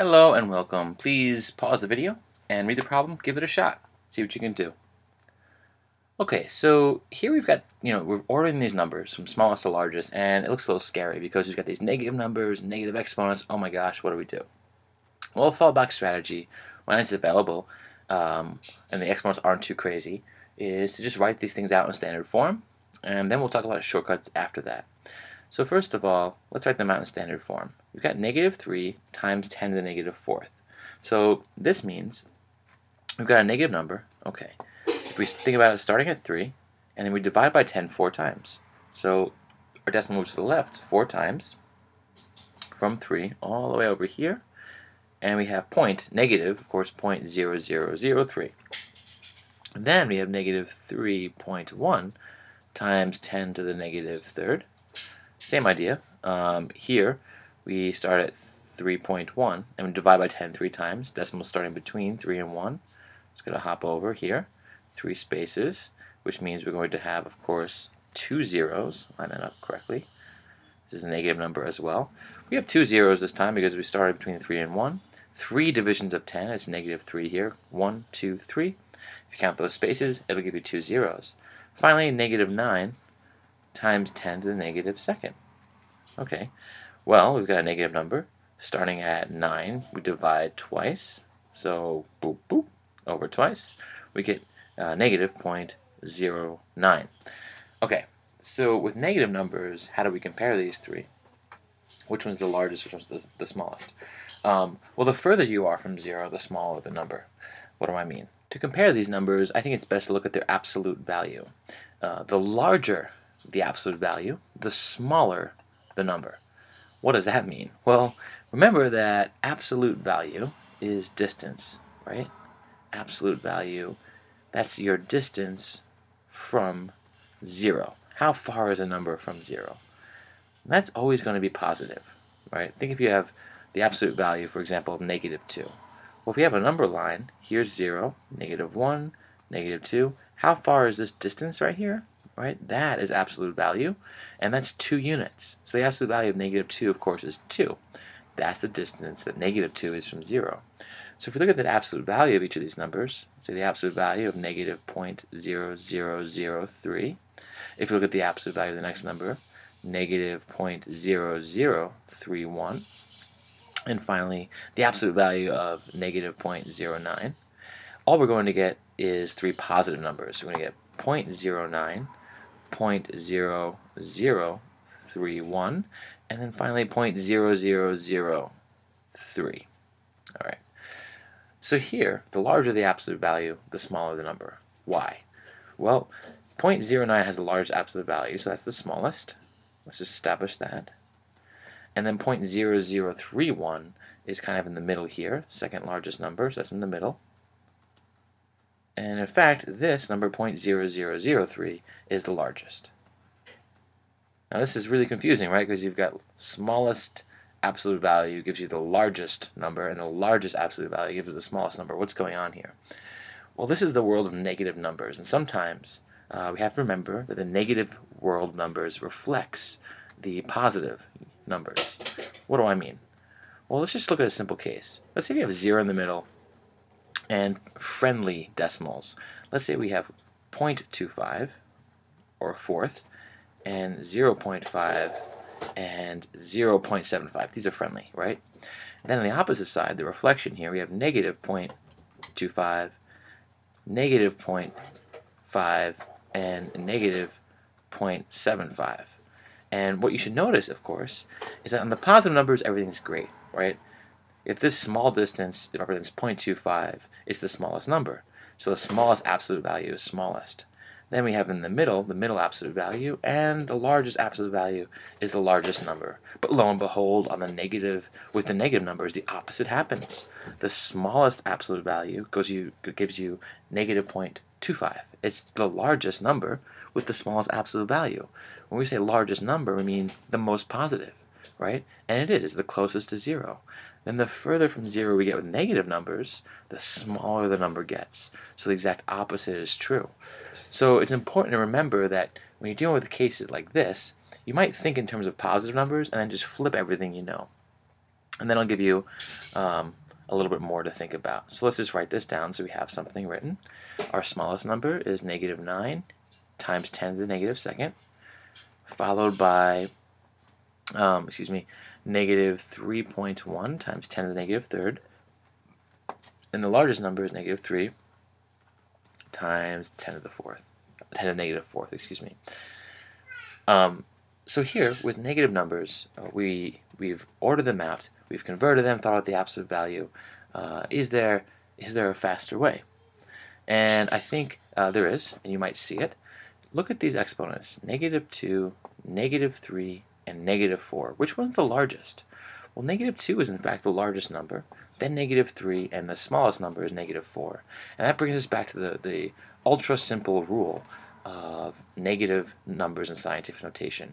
Hello and welcome. Please pause the video and read the problem, give it a shot, see what you can do. Okay, so here we've got, you know, we're ordering these numbers from smallest to largest, and it looks a little scary because we've got these negative numbers, negative exponents. Oh my gosh, what do we do? Well, fallback strategy, when it's available, um, and the exponents aren't too crazy, is to just write these things out in standard form, and then we'll talk about shortcuts after that. So first of all, let's write them out in standard form. We've got negative 3 times 10 to the negative fourth. So this means we've got a negative number. Okay. If we think about it starting at 3, and then we divide by 10 four times. So our decimal moves to the left four times from 3 all the way over here. And we have point, negative, of course, point zero zero zero three. Then we have negative 3.1 times 10 to the negative third. Same idea. Um, here, we start at 3.1 and we divide by 10 three times. Decimal starting between 3 and 1. Just going to hop over here, three spaces, which means we're going to have, of course, two zeros. Line that up correctly. This is a negative number as well. We have two zeros this time because we started between 3 and 1. Three divisions of 10, it's negative 3 here. 1, 2, 3. If you count those spaces, it'll give you two zeros. Finally, negative 9 times 10 to the negative second. Okay, well, we've got a negative number. Starting at 9, we divide twice. So, boop, boop, over twice. We get uh, negative 0.09. Okay, so with negative numbers, how do we compare these three? Which one's the largest, which one's the, the smallest? Um, well, the further you are from 0, the smaller the number. What do I mean? To compare these numbers, I think it's best to look at their absolute value. Uh, the larger the absolute value, the smaller the number. What does that mean? Well, remember that absolute value is distance, right? Absolute value, that's your distance from zero. How far is a number from zero? And that's always going to be positive, right? Think if you have the absolute value, for example, of negative 2. Well, if we have a number line, here's 0, negative 1, negative 2. How far is this distance right here? Right? That is absolute value, and that's 2 units. So the absolute value of negative 2, of course, is 2. That's the distance that negative 2 is from 0. So if we look at the absolute value of each of these numbers, say the absolute value of negative 0.0003, if we look at the absolute value of the next number, negative 0.0031, and finally the absolute value of negative 0.09, all we're going to get is three positive numbers. We're going to get 0.09, 0.0031, and then finally 0.0003. All right. So here, the larger the absolute value, the smaller the number. Why? Well, 0.09 has the largest absolute value, so that's the smallest. Let's just establish that. And then 0.0031 is kind of in the middle here, second largest number, so that's in the middle. And in fact, this number 0.0003 is the largest. Now this is really confusing, right? Because you've got smallest absolute value gives you the largest number, and the largest absolute value gives you the smallest number. What's going on here? Well, this is the world of negative numbers, and sometimes uh, we have to remember that the negative world numbers reflects the positive numbers. What do I mean? Well, let's just look at a simple case. Let's say we have 0 in the middle and friendly decimals. Let's say we have 0.25 or a fourth and 0.5 and 0.75. These are friendly, right? Then on the opposite side, the reflection here, we have negative 0.25, negative 0.5, and negative 0.75. And what you should notice, of course, is that on the positive numbers, everything's great, right? If this small distance represents 0.25, it's the smallest number. So the smallest absolute value is smallest. Then we have in the middle, the middle absolute value, and the largest absolute value is the largest number. But lo and behold, on the negative, with the negative numbers, the opposite happens. The smallest absolute value goes you, gives you negative 0.25. It's the largest number with the smallest absolute value. When we say largest number, we mean the most positive, right? And it is, it's the closest to zero. Then the further from zero we get with negative numbers, the smaller the number gets. So the exact opposite is true. So it's important to remember that when you're dealing with cases like this, you might think in terms of positive numbers and then just flip everything you know. And then I'll give you um, a little bit more to think about. So let's just write this down so we have something written. Our smallest number is negative 9 times 10 to the negative second, followed by, um, excuse me, negative 3.1 times 10 to the negative third. And the largest number is negative 3 times 10 to the fourth, 10 to the negative fourth, excuse me. Um, so here, with negative numbers, uh, we, we've ordered them out, we've converted them, thought out the absolute value. Uh, is, there, is there a faster way? And I think uh, there is, and you might see it. Look at these exponents, negative 2, negative 3, and negative 4. Which one's the largest? Well, negative 2 is in fact the largest number, then negative 3, and the smallest number is negative 4. And that brings us back to the, the ultra simple rule of negative numbers in scientific notation.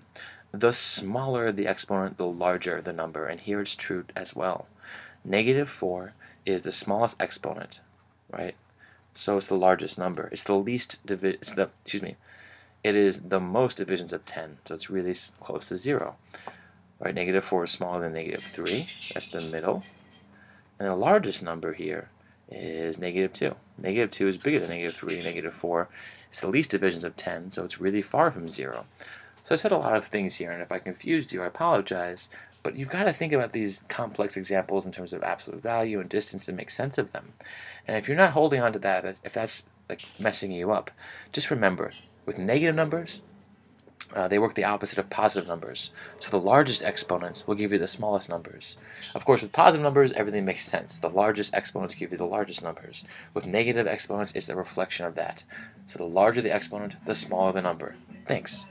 The smaller the exponent, the larger the number, and here it's true as well. Negative 4 is the smallest exponent, right? So it's the largest number. It's the least divi it's the excuse me. It is the most divisions of 10, so it's really close to 0. Right, negative 4 is smaller than negative 3. That's the middle. And the largest number here is negative 2. Negative 2 is bigger than negative 3, negative 4. It's the least divisions of 10, so it's really far from 0. So I said a lot of things here, and if I confused you, I apologize, but you've got to think about these complex examples in terms of absolute value and distance to make sense of them. And if you're not holding on to that, if that's like messing you up, just remember, with negative numbers, uh, they work the opposite of positive numbers. So the largest exponents will give you the smallest numbers. Of course, with positive numbers, everything makes sense. The largest exponents give you the largest numbers. With negative exponents, it's a reflection of that. So the larger the exponent, the smaller the number. Thanks.